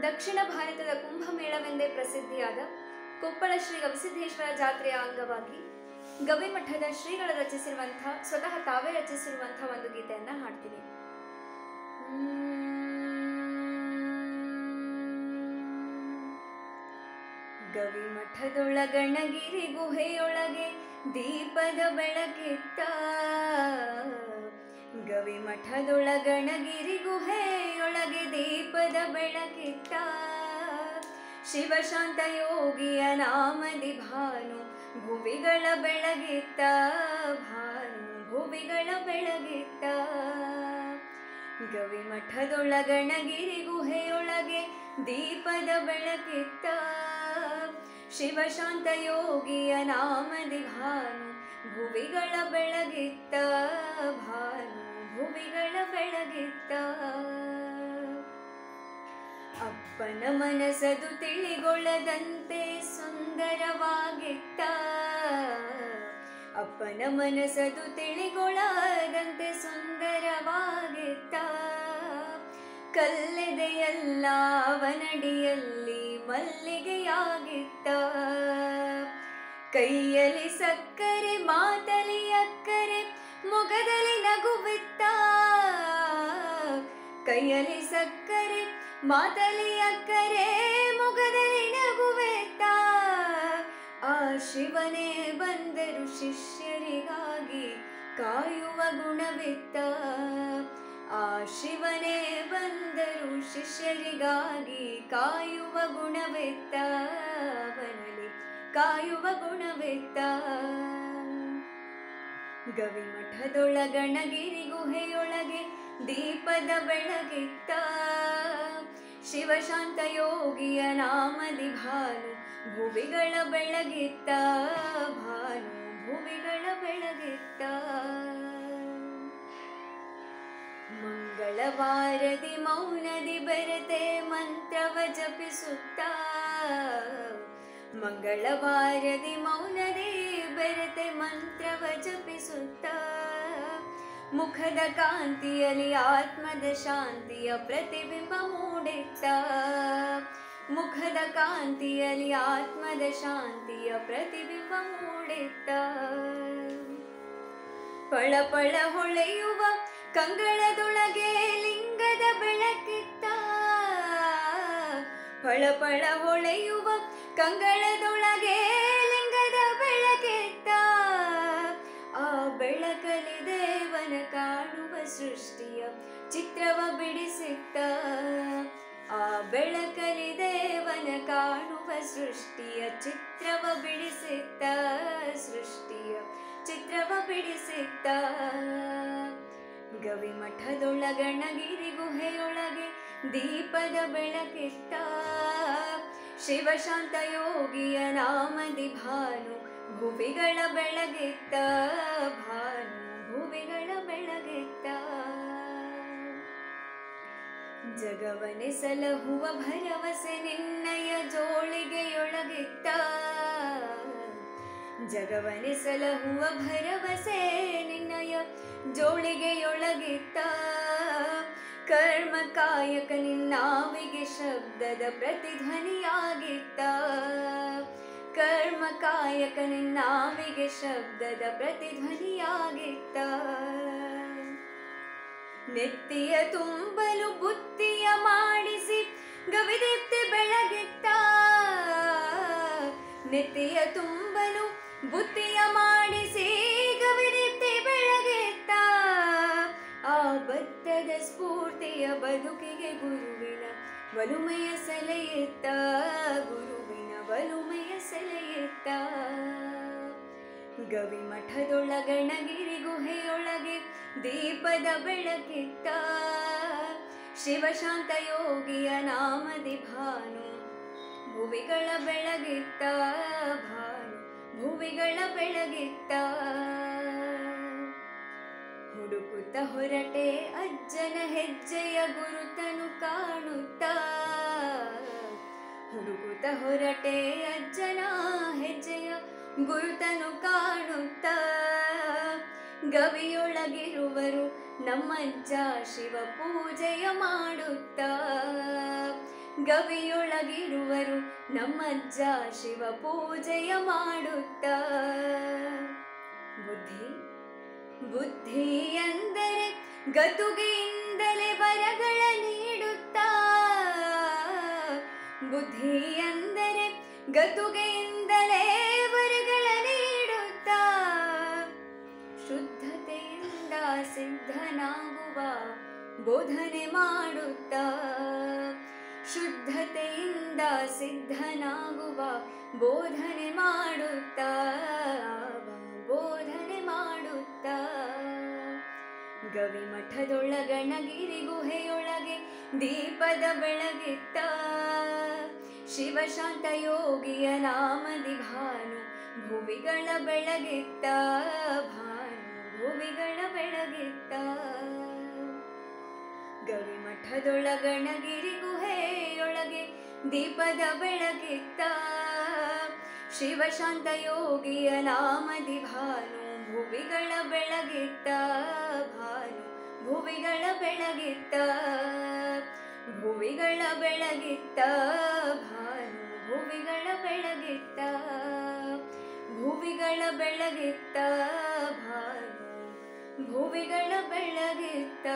ದಕ್ಷಿಣ ಭಾರತದ ಕುಂಭಮೇಳವೆಂದೇ ಪ್ರಸಿದ್ಧಿಯಾದ ಕೊಪ್ಪಳ ಶ್ರೀ ಗವಿಸಿದ್ದೇಶ್ವರ ಜಾತ್ರೆಯ ಅಂಗವಾಗಿ ಗವಿಮಠದ ಶ್ರೀಗಳು ರಚಿಸಿರುವಂಥ, ಸ್ವತಃ ತಾವೇ ರಚಿಸಿರುವಂಥ ಒಂದು ಗೀತೆಯನ್ನು ಹಾಡ್ತೀನಿ. ಗವಿಮಠದೊಳಗಣಗಿರಿ ಗುಹೆಯೊಳಗೆ ದೀಪದ ಬೆಳಕಿತ್ತ. ಗವಿಮಠದೊಳಗಣಗಿರಿ ಗುಹೆಯೊಳಗೆ ದೀಪದ ಬೆಳಕಿತ್ತ ಶಿವಶಾಂತ ಯೋಗಿಯ ನಾಮದಿ ಭಾನು, ಭುವಿಗಳ ಬೆಳಗಿತ್ತ ಭಾನು, ಭುವಿಗಳ ಬೆಳಗಿತ್ತ ಗವಿಮಠದೊಳಗಣಗಿರಿ ಗುಹೆಯೊಳಗೆ ದೀಪದ ಬೆಳಕಿತ್ತ ಶಿವಶಾಂತ ಯೋಗಿಯ ನಾಮದಿ ಭಾನು, ಭುವಿಗಳ ಬೆಳಗಿತ್ತ ಭಾನು, ಭುವಿಗಳ ಬೆಳಗಿತ್ತ ಅಪ್ಪನ ಮನಸದು ತಿಳಿಗೊಳ್ಳದಂತೆ ಸುಂದರವಾಗಿತ್ತ ಅಪ್ಪನ ಮನಸದು ತಿಳಿಗೊಳ್ಳದಂತೆ ಸುಂದರವಾಗಿತ್ತ ಕಲ್ಲೆದೆಯಲ್ಲ ಅವನಡಿಯಲ್ಲಿ ಮಲ್ಲಿಗೆಯಾಗಿತ್ತ ಕೈಯಲ್ಲಿ ಸಕ್ಕರೆ, ಮಾತಲಿ ಅಕ್ಕರೆ ಮೊಗದಲ್ಲಿ ನಗುವಿತ್ತ ಕೈಯಲ್ಲಿ ಸಕ್ಕರೆ ಮಾತಲಿ ಅಕ್ಕರೆ ಮೊಗದಲ್ಲಿ ನಗುವೆತ್ತ ಆ ಶಿವನೇ ಬಂದರು ಶಿಷ್ಯರಿಗಾಗಿ ಕಾಯುವ ಗುಣವಿತ್ತ ಆ ಶಿವನೇ ಬಂದರು ಶಿಷ್ಯರಿಗಾಗಿ ಕಾಯುವ ಗುಣವಿತ್ತ ಅವನಲ್ಲಿ ಕಾಯುವ ಗುಣವಿತ್ತ ಗವಿಮಠದೊಳಗಣಗಿರಿ ಗುಹೆಯೊಳಗೆ ದೀಪದ ಬೆಳಗಿತ್ತ ಶಿವಶಾಂತ ಯೋಗಿಯ ನಾಮದಿ ಭಾನು ಭುವಿಗಳ ಬೆಳಗಿತ್ತ ಭಾನು ಭುವಿಗಳ ಬೆಳಗಿತ್ತ ಮಂಗಳವಾರದಿ ಮೌನದಿ ಬೆರೆತೆ ಮಂತ್ರವ ಜಪಿಸುತ್ತ ಮಂಗಳವಾರದಿ ಮೌನದಿ ಬೆರೆತೆ ಮಂತ್ರವ ಜಪಿಸುತ್ತ ಮುಖದ ಕಾಂತಿಯಲ್ಲಿ ಆತ್ಮದ ಶಾಂತಿಯ ಪ್ರತಿಬಿಂಬ ಮೂಡಿತ್ತ ಮುಖದ ಕಾಂತಿಯಲ್ಲಿ ಆತ್ಮದ ಶಾಂತಿಯ ಪ್ರತಿಬಿಂಬ ಮೂಡಿತ್ತ ಪಳ ಪಳ ಹೊಳೆಯುವ ಕಂಗಳದೊಳಗೆ ಲಿಂಗದ ಬೆಳಕಿತ್ತ ಪಳ ಪಳ ಹೊಳೆಯುವ ಕಂಗಳದೊಳಗೆ ಲಿಂಗದ ಬೆಳಕಿತ್ತ ಆ ಬೆಳಕಲಿ ದೇವನ ಕಾಣುವ ಸೃಷ್ಟಿಯ ಚಿತ್ರವ ಬಿಡಿಸಿತ್ತ ಆ ಬೆಳಕಲಿ ದೇವನ ಕಾಣುವ ಸೃಷ್ಟಿಯ ಚಿತ್ರವ ಬಿಡಿಸಿತ್ತ ಸೃಷ್ಟಿಯ ಚಿತ್ರವ ಬಿಡಿಸಿತ್ತ ಗವಿಮಠದೊಳಗಣಗಿರಿ ಗುಹೆಯೊಳಗೆ ದೀಪದ ಬೆಳಕಿತ್ತ ಶಿವಶಾಂತ ಯೋಗಿಯ ನಾಮದಿ ಭಾನು ಭುವಿಗಳ ಬೆಳಗಿತ್ತ ಭಾನು ಭುವಿಗಳ ಬೆಳಗಿತ್ತ. ಜಗವನೆ ಸಲಹುವ ಭರವಸೆ ನಿನ್ನಯ ಜೋಳಿಗೆಯೊಳಗಿತ್ತ. ಜಗವನೆ ಸಲಹುವ ಭರವಸೆ ನಿನ್ನಯ ಜೋಳಿಗೆಯೊಳಗಿತ್ತ. ಕರ್ಮ ಕಾಯಕ ನಿನ್ನಾವಿಗೆ ಶಬ್ದದ ಪ್ರತಿಧ್ವನಿಯಾಗಿತ್ತ. ಕರ್ಮ ಕಾಯಕ ನಿನ್ನಾವಿಗೆ ಶಬ್ದದ ಪ್ರತಿಧ್ವನಿಯಾಗಿತ್ತ. ನೆತ್ತಿಯ ತುಂಬಲು ಬುತ್ತಿಯ ಮಾಡಿಸಿ ಗವಿದೀಪ್ತಿ ಬೆಳಗಿತ್ತ. ನೆತ್ತಿಯ ತುಂಬಲು ಬುತ್ತಿಯ ಮಾಡಿಸಿ ಗವಿದೀಪ್ತಿ ಬೆಳಗಿತ್ತ. ಆ ಬತ್ತದ ಸ್ಫೂರ್ತಿಯ ಬದುಕಿಗೆ ಗುರುವಿನ ಬಲುಮೆಯ ಸೆಲೆಯಿತ್ತ. ಗವಿಮಠದೊಳಗಣಗಿರಿ ಗುಹೆಯೊಳಗೆ ದೀಪದ ಬೆಳಕಿತ್ತ ಶಿವಶಾಂತ ಯೋಗಿಯ ನಾಮದಿ ಭಾನು, ಭುವಿಗಳ ಬೆಳಗಿತ್ತ ಭಾನು, ಭುವಿಗಳ ಬೆಳಗಿತ್ತ ಹುಡುಕುತ್ತ ಹೊರಟೆ ಅಜ್ಜನ ಹೆಜ್ಜೆಯ ಗುರುತನು ಕಾಣುತ್ತ. ಹುಡುಕುತ್ತ ಹೊರಟೆ ಅಜ್ಜನ ಹೆಜ್ಜೆಯ ಗುರುತನು ಕಾಣುತ್ತ. ಗವಿಯೊಳಗಿರುವರು ನಮ್ಮಜ್ಜ ಶಿವ ಪೂಜೆಯ ಮಾಡುತ್ತ. ಗವಿಯೊಳಗಿರುವರು ನಮ್ಮಜ್ಜ ಶಿವ ಪೂಜೆಯ ಮಾಡುತ್ತ. ಬುದ್ಧಿ ಬುದ್ಧಿ ಎಂದರೆ ಗತುಗೆಯಿಂದಲೇ ವರಗಳ ಬುದ್ಧಿ ಎಂದರೆ ಗತುಗೆಯಿಂದಲೇ ವರಗಳ ನೀಡುತ್ತಾ. ಶುದ್ಧತೆಯಿಂದ ಸಿದ್ಧನಾಗುವ, ಬೋಧನೆ ಮಾಡುತ್ತ. ಶುದ್ಧತೆಯಿಂದ ಸಿದ್ಧನಾಗುವ, ಬೋಧನೆ ಮಾಡುತ್ತ. ಬೋಧನೆ ಮಾಡುತ್ತಾ. ಗವಿಮಠದೊಳಗಣಗಿರಿ ಗುಹೆಯೊಳಗೆ ದೀಪದ ಬೆಳಗಿತ್ತ. ಶಿವಶಾಂತ ಯೋಗಿಯ ನಾಮದಿ ಭಾನು ಭುವಿಗಳ ಬೆಳಗಿತ್ತ ಭಾನು, ಭುವಿಗಳ ಬೆಳಗಿತ್ತ ಗವಿಮಠದೊಳಗಣಗಿರಿ ಗುಹೆಯೊಳಗೆ ದೀಪದ ಬೆಳಗಿತ್ತ ಶಿವಶಾಂತ ಯೋಗಿಯ ನಾಮದಿ ಭಾನು ಭುವಿಗಳ ಬೆಳಗಿತ್ತ ಭಾನು, ಭುವಿಗಳ ಬೆಳಗಿತ್ತ ಭುವಿಗಳ ಬೆಳಗಿತ್ತ ಭಾನು ಭುವಿಗಳ ಬೆಳಗಿತ್ತ ಭುವಿಗಳ ಬೆಳಗಿತ್ತ ಭಾನು ಭುವಿಗಳ ಬೆಳಗಿತ್ತ